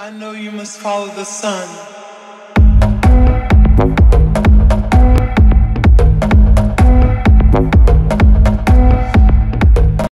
I know you must follow the sun.